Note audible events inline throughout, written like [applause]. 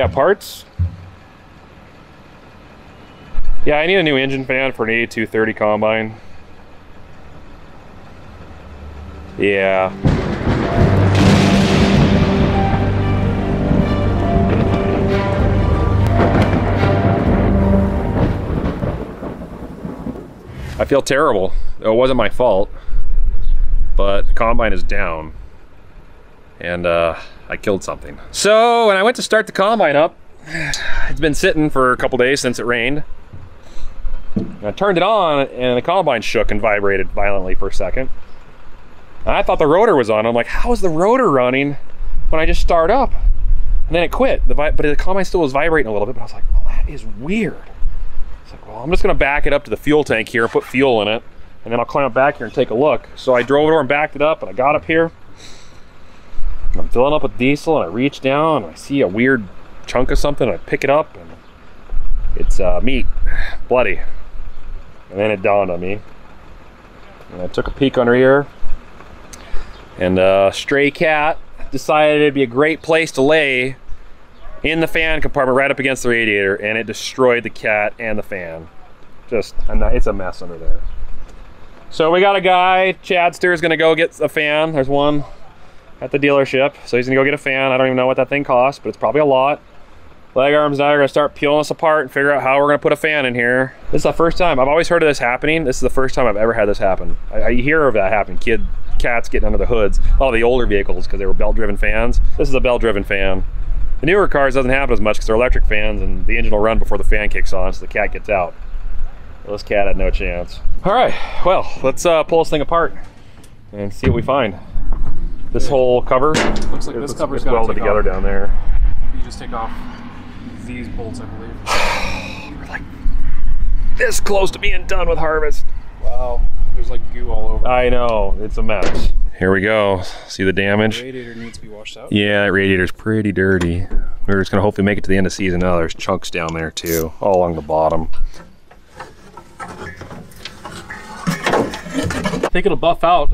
Yeah, parts. Yeah, I need a new engine fan for an A230 combine. Yeah. I feel terrible. It wasn't my fault, but the combine is down and uh, I killed something. So when I went to start the combine up, [sighs] it's been sitting for a couple days since it rained. And I turned it on and the combine shook and vibrated violently for a second. And I thought the rotor was on. I'm like, how is the rotor running when I just start up? And then it quit. The but the combine still was vibrating a little bit. But I was like, well, that is weird. It's like, well, I'm just gonna back it up to the fuel tank here and put fuel in it, and then I'll climb up back here and take a look. So I drove it over and backed it up, and I got up here. I'm filling up with diesel, and I reach down, and I see a weird chunk of something. I pick it up, and it's uh, meat, [sighs] bloody. And then it dawned on me. And I took a peek under here, and a stray cat decided it'd be a great place to lay in the fan compartment right up against the radiator, and it destroyed the cat and the fan. Just, it's a mess under there. So we got a guy, Chadster, is gonna go get a fan. There's one at the dealership. So he's gonna go get a fan. I don't even know what that thing costs, but it's probably a lot. Legarms and I are gonna start peeling us apart and figure out how we're gonna put a fan in here. This is the first time, I've always heard of this happening. This is the first time I've ever had this happen. I, I hear of that happening. Kid, cats getting under the hoods. A lot of the older vehicles because they were belt driven fans. This is a belt driven fan. The newer cars doesn't happen as much because they're electric fans and the engine will run before the fan kicks on so the cat gets out. Well, this cat had no chance. All right, well, let's uh, pull this thing apart and see what we find. This whole cover, Looks like this it's, cover's it's got welded together off. down there. You just take off these bolts, I believe. [sighs] We're like this close to being done with harvest. Wow. There's like goo all over. I know, it's a mess. Here we go. See the damage? the radiator needs to be washed out. Yeah, that radiator's pretty dirty. We're just gonna hopefully make it to the end of season. Oh, there's chunks down there too, all along the bottom. I think it'll buff out.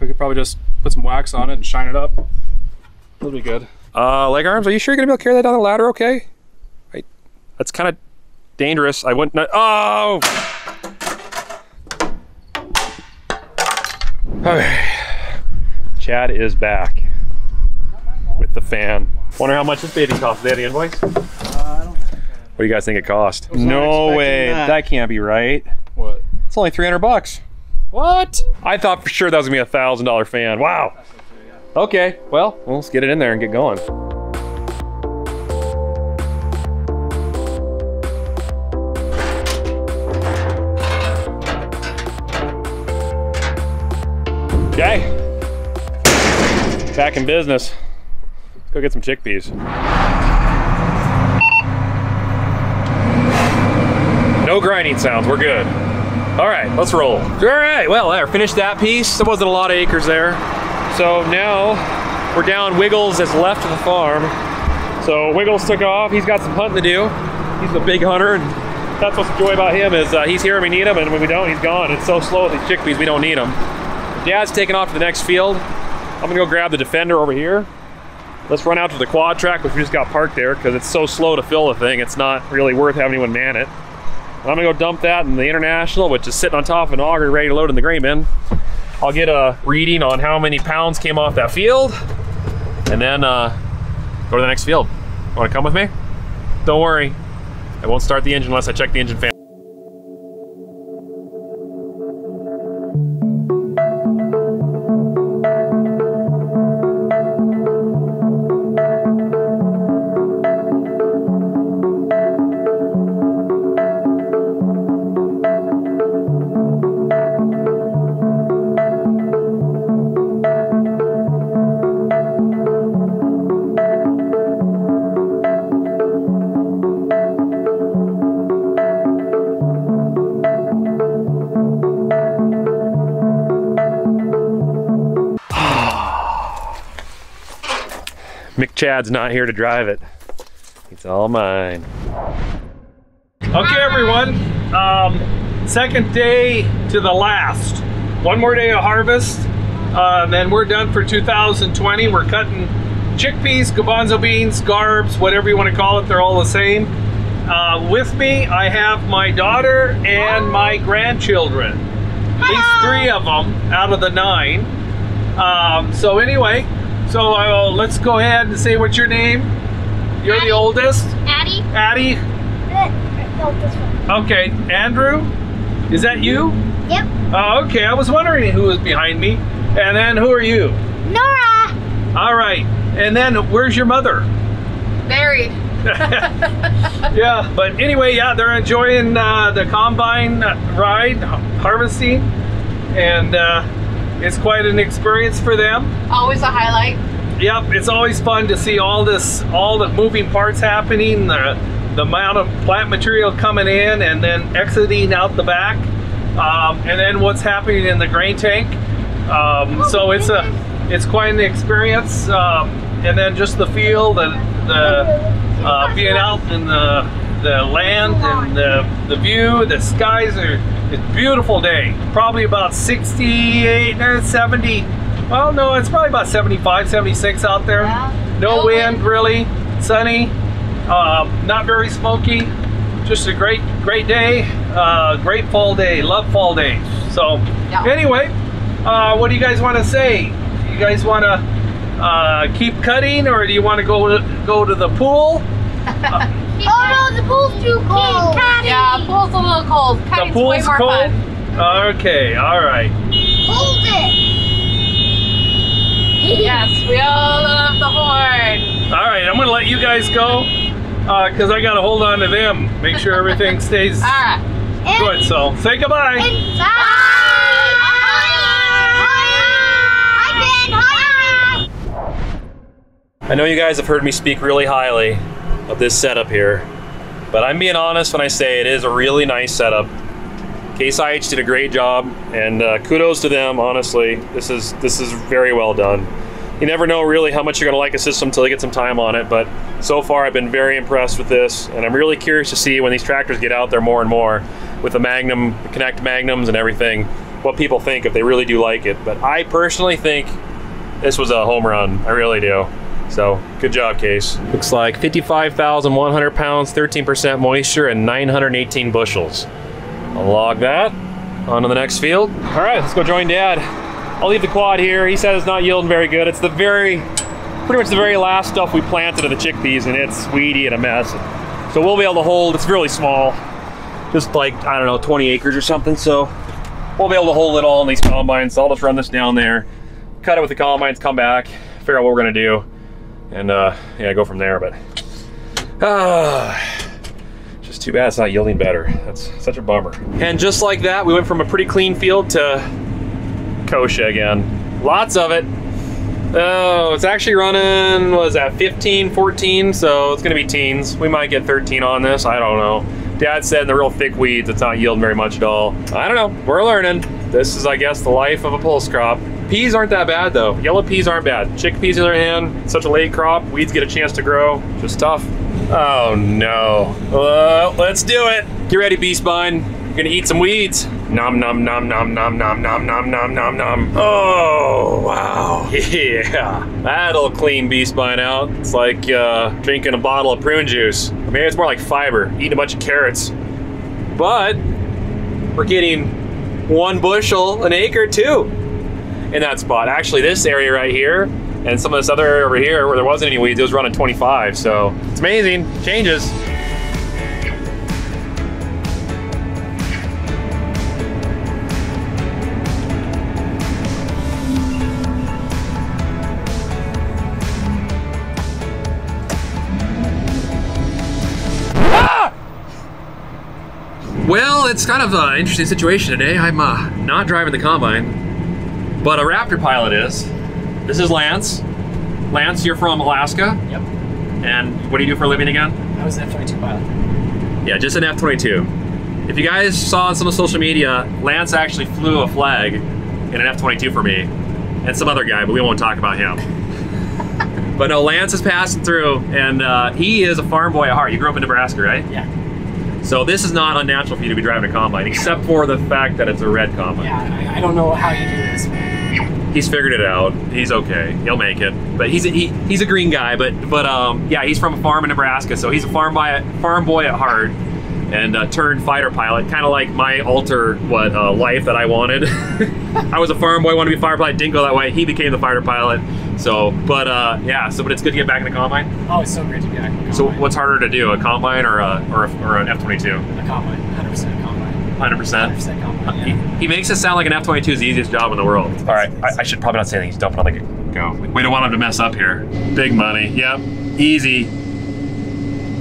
We could probably just put some wax on it and shine it up. It'll be good. Uh, Legarms, are you sure you're gonna be able to carry that down the ladder okay? Right. That's kind of dangerous. I wouldn't, oh! Okay. Chad is back with the fan. Wonder how much this baby cost. They have the invoice? What do you guys think it cost? No way. that. That can't be right. What? It's only 300 bucks. What? I thought for sure that was gonna be a thousand dollar fan. Wow. Okay, well, let's get it in there and get going. Okay. Back in business. Let's go get some chickpeas. No grinding sounds, we're good. All right, let's roll. All right, well, there, finished that piece. There wasn't a lot of acres there. So now we're down Wiggles that's left the farm. So Wiggles took off. He's got some hunting to do. He's a big hunter, and that's what's the joy about him is uh, he's here when we need him, and when we don't, he's gone. It's so slow with these chickpeas, we don't need them. Dad's taking off to the next field. I'm gonna go grab the Defender over here. Let's run out to the quad track, which we just got parked there because it's so slow to fill the thing. It's not really worth having anyone man it. I'm gonna go dump that in the International, which is sitting on top of an auger ready to load in the grain bin. I'll get a reading on how many pounds came off that field, and then uh, go to the next field. Wanna come with me? Don't worry, I won't start the engine unless I check the engine fan. Mick Chad's not here to drive it. It's all mine. Okay, everyone. Um, second day to the last. One more day of harvest, uh, then we're done for 2020. We're cutting chickpeas, garbanzo beans, garbs, whatever you want to call it, they're all the same. Uh, with me, I have my daughter and my grandchildren. At least three of them out of the nine. Um, so anyway, so uh, let's go ahead and say what's your name. You're the oldest, Addie? Addie. No, this one. Okay, Andrew, is that you? Yep. Oh, okay. I was wondering who was behind me. And then who are you? Nora! All right. And then where's your mother? Buried. [laughs] [laughs] Yeah. But anyway, yeah, they're enjoying uh, the combine ride, harvesting, and uh, it's quite an experience for them. Always a highlight. Yep, it's always fun to see all this, all the moving parts happening, the, the amount of plant material coming in and then exiting out the back, um, and then what's happening in the grain tank. Um, so it's a, it's quite an experience, um, and then just the feel, the, the uh, being out in the the land and the, the view, the skies are, it's a beautiful day. Probably about 68, eh, 70, well, no, it's probably about 75, 76 out there. Yeah. No No wind, wind. really, sunny, um, not very smoky. Just a great, great day, uh, great fall day. Love fall days. So, Yeah. anyway, uh, what do you guys want to say? You guys want to uh, keep cutting, or do you want to go to, go to the pool? [laughs] Oh no, the pool's too cold. Yeah, pool's a little cold. The Cutting's way pool's more cold. fun. Okay, all right. Hold it. [laughs] Yes, we all love the horn. All right, I'm gonna let you guys go uh, because I gotta hold on to them, make sure everything [laughs] stays All right. And, good. So say goodbye. And bye. Ben. Hi, I know you guys have heard me speak really highly of this setup here, but I'm being honest when I say it is a really nice setup. Case IH did a great job, and uh, kudos to them. Honestly, this is this is very well done. You never know really how much you're going to like a system until you get some time on it, but so far I've been very impressed with this, and I'm really curious to see when these tractors get out there more and more with the Magnum, Connect Magnums, and everything, what people think if they really do like it. But I personally think this was a home run. I really do. So good job, Case. Looks like 55,100 pounds, 13% moisture, and 918 bushels. I'll log that. On to the next field. All right, let's go join Dad. I'll leave the quad here. He said it's not yielding very good. It's the very, pretty much the very last stuff we planted of the chickpeas, and it's weedy and a mess. So we'll be able to hold. It's really small, just like I don't know, 20 acres or something. So we'll be able to hold it all in these combines. So I'll just run this down there, cut it with the combines, come back, figure out what we're gonna do, and uh, yeah, go from there. But ah, just too bad it's not yielding better. That's such a bummer. And just like that, we went from a pretty clean field to kochia again. Lots of it. Oh, it's actually running, what is that, 15, 14? So it's gonna be teens. We might get 13 on this, I don't know. Dad said in the real thick weeds, it's not yielding very much at all. I don't know, we're learning. This is, I guess, the life of a pulse crop. Peas aren't that bad though. Yellow peas aren't bad. Chickpeas, on the other hand, such a late crop. Weeds get a chance to grow. Just tough. Oh no. Uh, let's do it. Get ready, Beastbine. You're gonna eat some weeds. Nom nom nom nom nom nom nom nom nom nom nom. Oh wow. [laughs] Yeah. That'll clean Beastbine out. It's like uh, drinking a bottle of prune juice. Maybe it's more like fiber. Eating a bunch of carrots. But we're getting one bushel an acre too in that spot. Actually, this area right here and some of this other area over here where there wasn't any weeds, it was running 25. So it's amazing. Changes. Well, it's kind of an interesting situation today. I'm uh, not driving the combine, but a Raptor pilot is. This is Lance. Lance, you're from Alaska, Yep. and what do you do for a living again? I was an F-22 pilot. Yeah, just an F-22. If you guys saw on some of social media, Lance actually flew a flag in an F-22 for me, and some other guy, but we won't talk about him. [laughs] but no, Lance is passing through, and uh, he is a farm boy at heart. You grew up in Nebraska, right? Yeah. So this is not unnatural for you to be driving a combine, except for the fact that it's a red combine. Yeah, I, I don't know how you do this. he's figured it out. He's okay. He'll make it. But he's a, he, he's a green guy. But but um yeah, he's from a farm in Nebraska, so he's a farm boy farm boy at heart, and uh, turned fighter pilot. Kind of like my alter what uh, life that I wanted. [laughs] I was a farm boy, wanted to be a fighter pilot. Didn't go that way. He became the fighter pilot. So but uh yeah. So but it's good to get back in the combine. Oh, it's so great to be back. in the So what's harder to do, a combine or a or, a, or an F twenty two? a combine? 100% combine. Hundred percent. 100% combine. He, he makes it sound like an F twenty two is the easiest job in the world. All right, I, I should probably not say anything. He's dumping on the go. We don't want him to mess up here. Big money. Yep. Easy.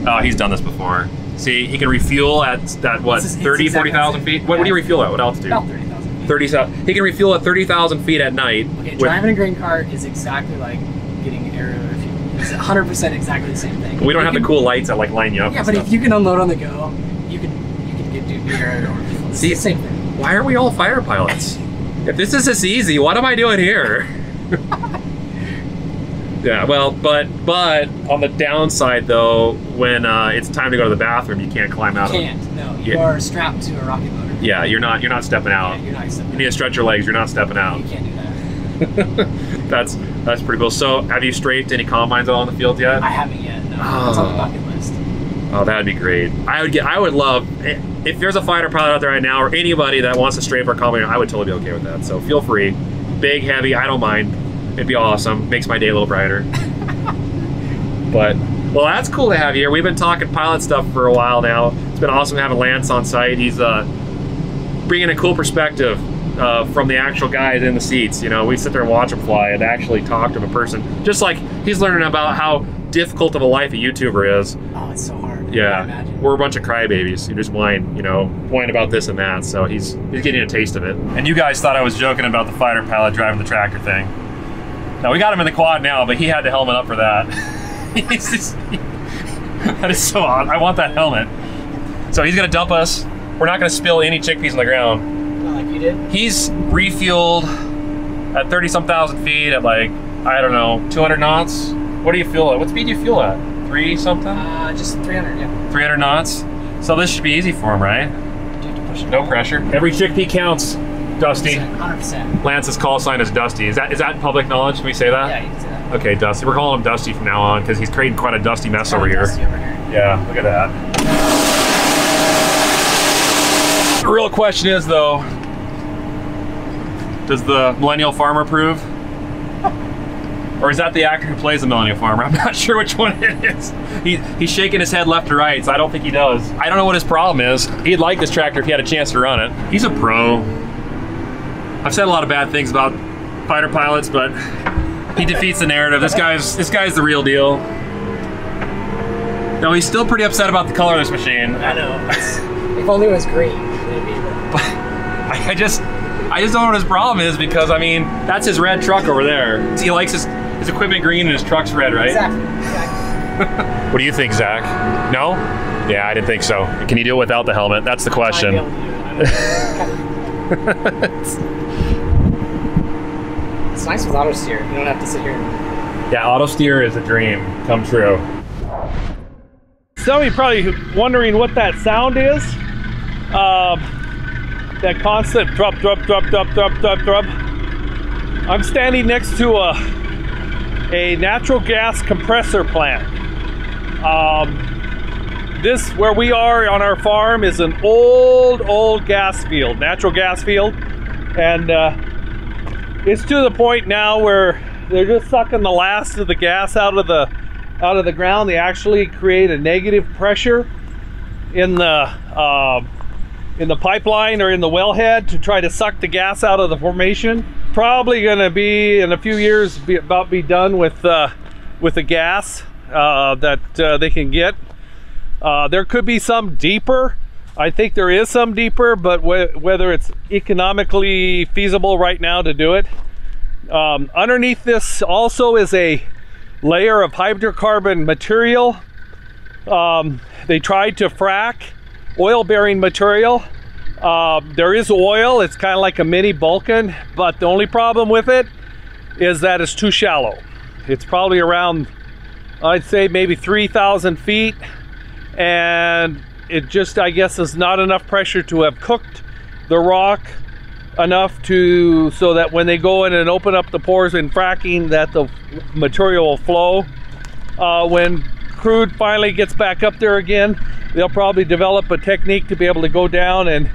Oh, he's done this before. See, he can refuel at that what This it's 30, 40,000 feet. What, what do you refuel at? What altitude? About 30,000 feet. 30,000. He can refuel at 30,000 feet at night. Okay, with- driving a grain cart is exactly like getting aerial refuel. It's 100% exactly the same thing. we don't You have the cool lights that like line you up. Yeah, but stuff. if you can unload on the go, you can you can get do aerial refuel. It's See- the same thing. Why are we all fighter pilots? if this is this easy, what am I doing here? [laughs] yeah, well, but but on the downside though, when uh, it's time to go to the bathroom, you can't climb out. You of can't. No, you Yeah. are strapped to a rocket motor. Yeah, you're not you're not stepping out. Yeah, you're not stepping You need to stretch your legs. You're not stepping out. You can't do that. [laughs] that's that's pretty cool. So, have you strafed any combines out on the field yet? I haven't yet. No, it's on the Oh. bucket list. Oh, that'd be great. I would get. I would love if there's a fighter pilot out there right now, or anybody that wants to strafe our combine. I would totally be okay with that. So feel free. Big, heavy. I don't mind. It'd be awesome. Makes my day a little brighter. but well, that's cool to have you here. We've been talking pilot stuff for a while now. It's been awesome having Lance on site. He's uh, bringing a cool perspective uh, from the actual guys in the seats. You know, we sit there and watch him fly and actually talk to him in person. Just like he's learning about how difficult of a life a YouTuber is. Oh, it's so hard. Yeah, imagine. we're a bunch of crybabies. You just whine, you know, whine about this and that. So he's he's getting a taste of it. And you guys thought I was joking about the fighter pilot driving the tractor thing. Now we got him in the quad now, but he had the helmet up for that. [laughs] He's just- that is so odd. I want that helmet. So he's gonna dump us. We're not gonna spill any chickpeas on the ground. Not like you did. He's refueled at 30 some thousand feet at like, I don't know, 200 knots. What do you fuel at? What speed do you fuel at? Three something? Uh, just 300. Yeah. 300 knots. So this should be easy for him, right? Do you have to push it? No pressure. Every chickpea counts, Dusty. 100%. Lance's call sign is Dusty. Is that is that public knowledge? Can we say that? Yeah, you can say that. Okay, Dusty. We're calling him Dusty from now on because he's creating quite a dusty mess over here. Dusty over here. Yeah, look at that. The real question is though, does the millennial farmer approve? [laughs] Or is that the actor who plays the millennial farmer? I'm not [laughs] sure which one it is. He, he's shaking his head left to right, so I don't think he does. I don't know what his problem is. He'd like this tractor if he had a chance to run it. He's a pro. I've said a lot of bad things about fighter pilots, but he defeats the narrative. This guy's this guy's the real deal. No, he's still pretty upset about the color of this machine. I know. [laughs] If only it was green, maybe. But I, I just, I just don't know what his problem is because I mean, that's his red truck over there. He likes his his equipment green and his truck's red, right? exactly. exactly. [laughs] What do you think, Zach? No? Yeah, I didn't think so. Can you do it without the helmet? That's the I'd question. [laughs] able to do it. I don't know. It's nice with auto steer. You don't have to sit here. Yeah, auto steer is a dream come true. Some of you probably wondering what that sound is. Um, that constant drop, drop, drop, drop, drop, drop, drop. I'm standing next to a a natural gas compressor plant. Um, this where we are on our farm is an old, old gas field, natural gas field, and uh, it's to the point now where they're just sucking the last of the gas out of the out of the ground. They actually create a negative pressure in the uh, in the pipeline or in the wellhead to try to suck the gas out of the formation. Probably going to be in a few years be about be done with uh, with the gas uh, that uh, they can get. Uh, there could be some deeper. I think there is some deeper, but wh- whether it's economically feasible right now to do it. Um, underneath this also is a layer of hydrocarbon material. Um, they tried to frack oil bearing material. Um, there is oil, it's kind of like a mini Bakken, but the only problem with it is that it's too shallow. It's probably around, I'd say, maybe 3,000 feet, and it just, I guess, is not enough pressure to have cooked the rock enough to so that when they go in and open up the pores in fracking that the material will flow. Uh, when crude finally gets back up there again, they'll probably develop a technique to be able to go down and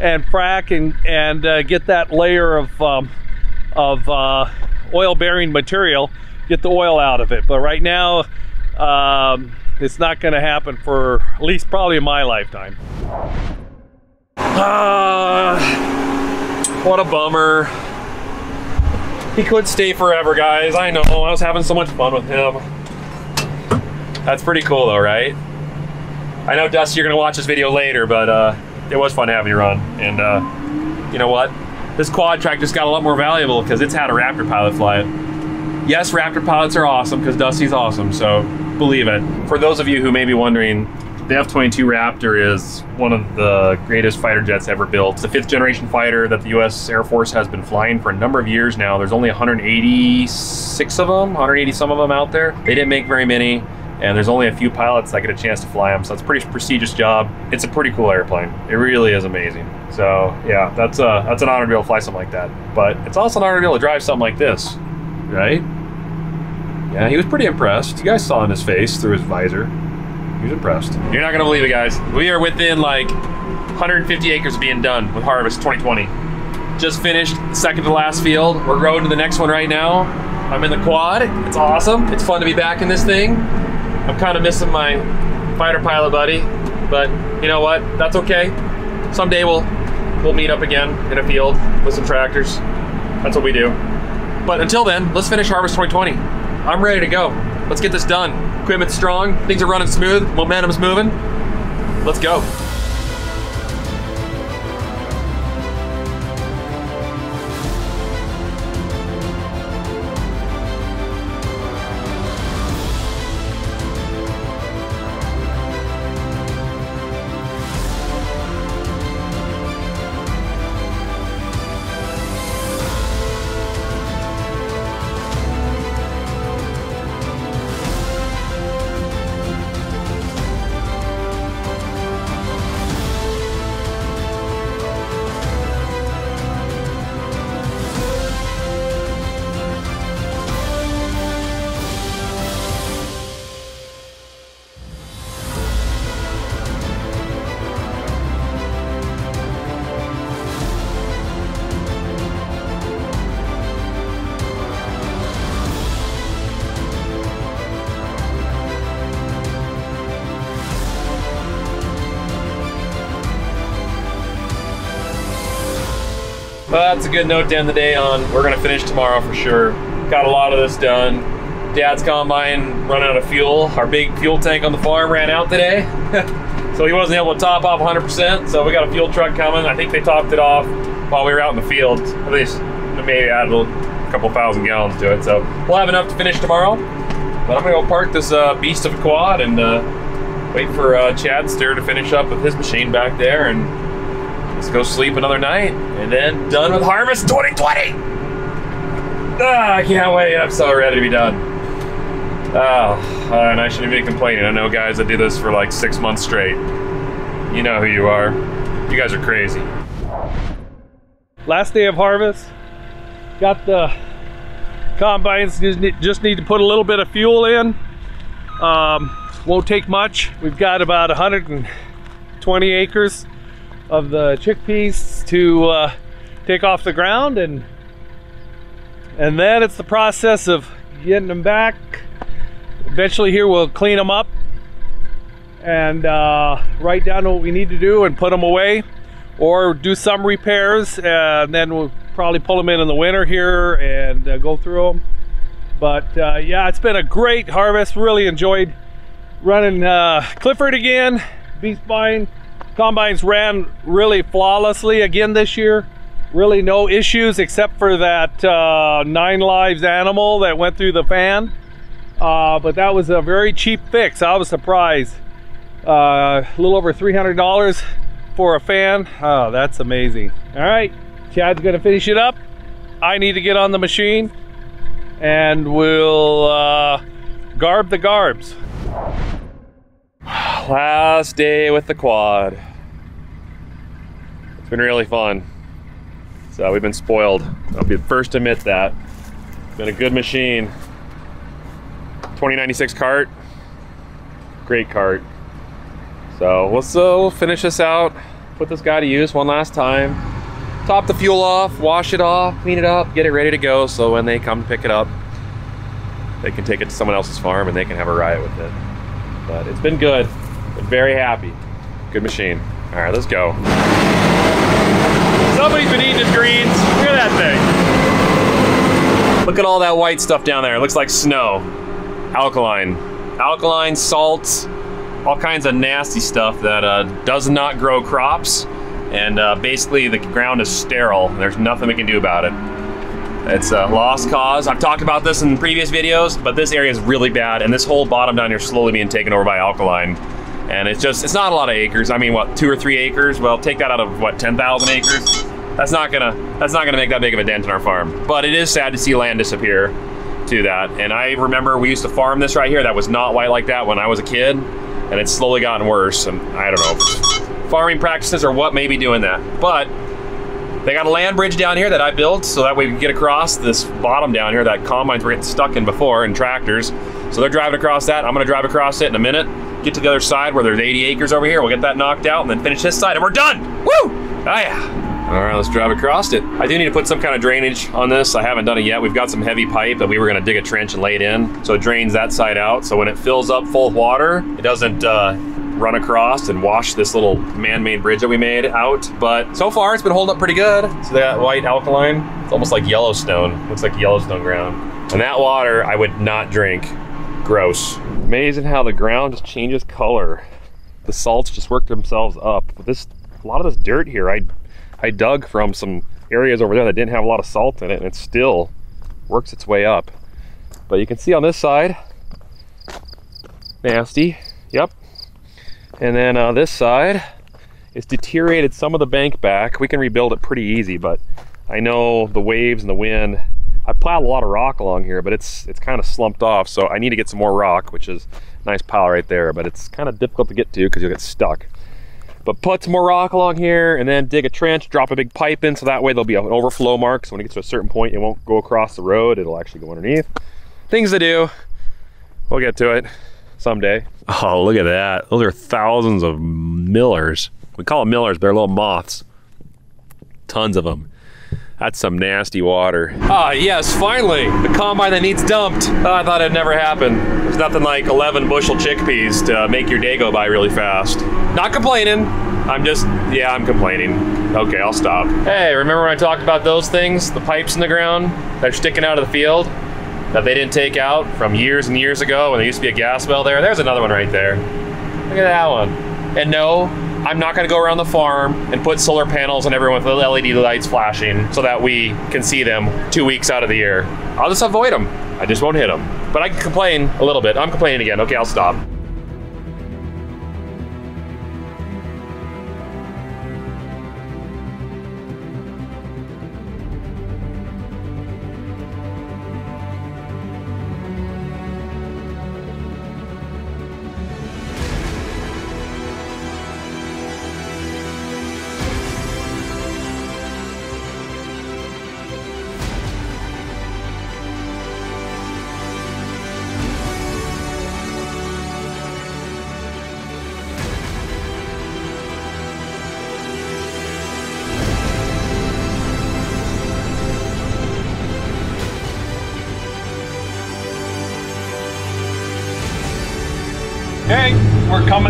and frack and and uh, get that layer of um, of uh, oil bearing material, get the oil out of it. But right now, um, it's not going to happen for at least probably my lifetime. Ah, what a bummer. He could stay forever, guys. I know. I was having so much fun with him. That's pretty cool, though, right? I know, Dusty, you're gonna watch this video later, but uh, it was fun having you run. And uh, you know what? This quad track just got a lot more valuable because it's had a Raptor pilot fly it. Yes, Raptor pilots are awesome because Dusty's awesome, so believe it. For those of you who may be wondering, the F-22 Raptor is one of the greatest fighter jets ever built. It's the fifth generation fighter that the U.S. Air Force has been flying for a number of years now. There's only 186 of them, 180 some of them out there. They didn't make very many, and there's only a few pilots that get a chance to fly them, so it's a pretty prestigious job. It's a pretty cool airplane. It really is amazing. So yeah, that's a that's an honor to be able to fly something like that. But it's also an honor to be able to drive something like this, right? Yeah, he was pretty impressed. You guys saw in his face through his visor. He was impressed. You're not gonna believe it, guys. We are within like 150 acres of being done with Harvest 2020. Just finished second to last field. We're going to the next one right now. I'm in the quad. It's awesome. It's fun to be back in this thing. I'm kind of missing my fighter pilot buddy, but you know what? That's okay. Someday we'll we'll meet up again in a field with some tractors. That's what we do. But until then, let's finish Harvest 2020. I'm ready to go. Let's get this done. Equipment's strong, things are running smooth, momentum's moving. Let's go. That's a good note to end the day on. We're gonna finish tomorrow for sure. Got a lot of this done. Dad's combine running out of fuel. Our big fuel tank on the farm ran out today. [laughs] so he wasn't able to top off 100%. So we got a fuel truck coming. I think they topped it off while we were out in the field. At least maybe added a couple thousand gallons to it. So we'll have enough to finish tomorrow. But I'm gonna go park this uh, beast of a quad and uh, wait for uh, Chadster to finish up with his machine back there and let's go sleep another night and then done with Harvest 2020. Ah, I can't wait. I'm so ready to be done. Oh, and I shouldn't be complaining. I know guys that do this for like six months straight. You know who you are. You guys are crazy. Last day of harvest. Got the combines. Just need, just need to put a little bit of fuel in. Um, won't take much. We've got about 120 acres of the chickpeas to uh, take off the ground and and then it's the process of getting them back. Eventually here we'll clean them up and uh, write down what we need to do and put them away or do some repairs and then we'll probably pull them in in the winter here and uh, go through them but uh, yeah it's been a great harvest. Really enjoyed running uh, Clifford again Beastbine combines ran really flawlessly again this year. Really no issues except for that uh, nine lives animal that went through the fan. Uh, but that was a very cheap fix. I was surprised. Uh, a little over $300 for a fan. Oh that's amazing. All right Chad's gonna finish it up. I need to get on the machine and we'll uh, garb the garbs [sighs] Last day with the quad. It's been really fun. So we've been spoiled. I'll be the first to admit that. Been a good machine. 2096 cart. Great cart. So let's uh, we'll finish this out. Put this guy to use one last time. Top the fuel off, wash it off, clean it up, get it ready to go. So when they come to pick it up, they can take it to someone else's farm and they can have a riot with it. But it's been good. Very happy. Good machine. All right, let's go. Somebody's been eating his greens. Look at that thing. Look at all that white stuff down there. It looks like snow. Alkaline. Alkaline, salts, all kinds of nasty stuff that uh, does not grow crops. And uh, basically, the ground is sterile. There's nothing we can do about it. It's a lost cause. I've talked about this in previous videos, but this area is really bad, and this whole bottom down here is slowly being taken over by alkaline. And it's just, it's not a lot of acres. I mean, what, two or three acres? Well, take that out of, what, 10,000 acres? That's not gonna, that's not gonna make that big of a dent in our farm. But it is sad to see land disappear to that. And I remember we used to farm this right here that was not white like that when I was a kid, and it's slowly gotten worse. And I don't know, farming practices or what may be doing that. But they got a land bridge down here that I built so that way we can get across this bottom down here that combines were getting stuck in before and tractors. So they're driving across that. I'm gonna drive across it in a minute, get to the other side where there's 80 acres over here. We'll get that knocked out and then finish this side and we're done. Woo! Oh yeah. All right, let's drive across it. I do need to put some kind of drainage on this. I haven't done it yet. We've got some heavy pipe that we were gonna dig a trench and lay it in. So it drains that side out. So when it fills up full of water, it doesn't uh, run across and wash this little man-made bridge that we made out. But so far, it's been holding up pretty good. So that white alkaline, it's almost like Yellowstone. Looks like Yellowstone ground. And that water, I would not drink. Gross. Amazing how the ground just changes color. The salts just work themselves up. But this, a lot of this dirt here, I, I dug from some areas over there that didn't have a lot of salt in it, and it still works its way up. But you can see on this side, nasty. Yep, and then uh, this side, it's deteriorated some of the bank back. We can rebuild it pretty easy, but I know the waves and the wind. I plowed a lot of rock along here, but it's it's kind of slumped off, so I need to get some more rock, which is nice pile right there, but it's kind of difficult to get to because you'll get stuck. But put some more rock along here and then dig a trench, drop a big pipe in so that way there'll be an overflow mark. So when it gets to a certain point, it won't go across the road, it'll actually go underneath. Things to do. We'll get to it someday. Oh, look at that. Those are thousands of millers. We call them millers, but they're little moths. Tons of them. That's some nasty water. Ah, yes, finally, the combine that needs dumped. Oh, I thought it'd never happen. There's nothing like 11 bushel chickpeas to make your day go by really fast. Not complaining. I'm just, yeah, I'm complaining. Okay, I'll stop. Hey, remember when I talked about those things? The pipes in the ground that are sticking out of the field? That they didn't take out from years and years ago when there used to be a gas well there. There's another one right there. Look at that one. And no, I'm not going to go around the farm and put solar panels on everyone with LED lights flashing so that we can see them two weeks out of the year. I'll just avoid them. I just won't hit them. But I can complain a little bit. I'm complaining again. Okay, I'll stop.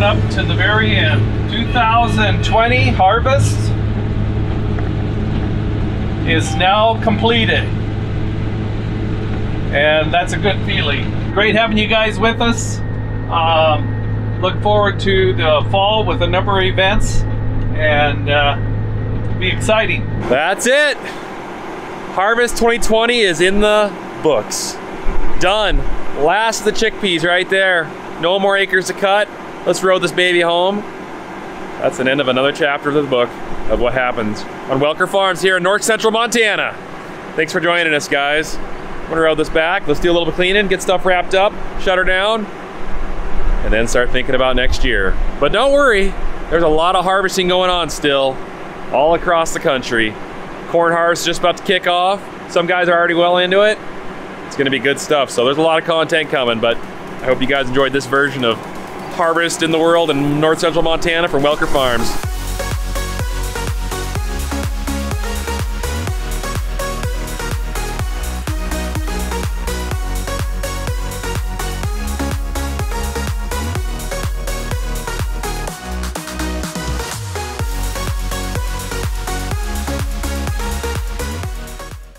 Up to the very end. 2020 harvest is now completed. And that's a good feeling. Great having you guys with us. Um, look forward to the fall with a number of events and uh, be exciting. That's it. Harvest 2020 is in the books. Done. Last of the chickpeas right there. No more acres to cut let's row this baby home. That's an end of another chapter of the book of what happens on Welker Farms here in North Central Montana. Thanks for joining us, guys. I'm gonna row this back. Let's do a little bit of cleaning, get stuff wrapped up, shut her down, and then start thinking about next year. But don't worry, there's a lot of harvesting going on still all across the country. Corn harvest just about to kick off. Some guys are already well into it. It's gonna be good stuff. So there's a lot of content coming, but I hope you guys enjoyed this version of harvest in the world in north central Montana from Welker Farms.